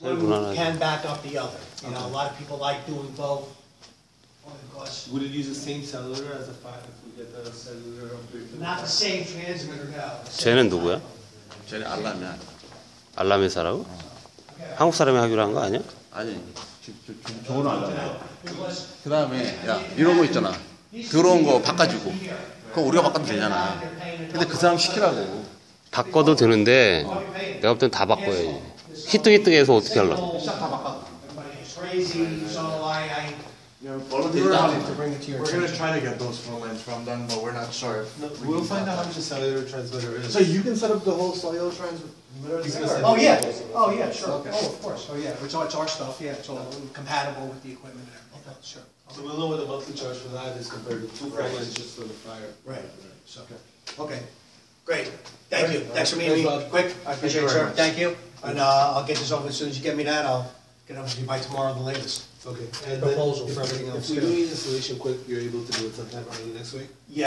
One can back up the other. You know, a lot of people like doing both. Only because, Would it use the same cellular as a five if we get the cellular upgrade? not the same transmitter, no. 쟤는 누구야? 쟤네 알람이야. 알람 회사라고? 한국 사람이 하기로 한 거 아니야? 아니, 저- 저- 저- 좋은 알람이야. 그 다음에, 야, 이런 거 있잖아. 들어온 거 바꿔주고. 그거 우리가 바꿔도 되잖아. 근데 그 사람 시키라고. 바꿔도 되는데 내가 볼 땐 다 바꿔야지. 히뜩히뜩해서 어떻게 하려고? everybody is crazy, so I, I, You know, Well, we're, it's not- to bring it to your we're gonna try to get those phone lines from them, but we're not sure. if No, we We'll can find get out how that. much the cellular transmitter is. So you can set up the whole cellular transmitter He's there? gonna set oh, yeah, oh, yeah, sure. Okay. Oh, of course, oh, yeah, it's, all- it's our stuff, yeah, it's all compatible with the equipment and everything, sure. So we'll know what the monthly charge for that is compared to two phone lines just for the fire. Right, so, okay, great, thank you, thanks for Thanks, meeting me Bob. quick, I appreciate it, appreciate it sir, very much. thank you. And, uh, I'll get this over, as soon as you get me that, I'll get it over to you by tomorrow, the latest. Okay. And then Proposal for everything else, If we too. do need installation quick, you're able to do it sometime early next week? Yeah,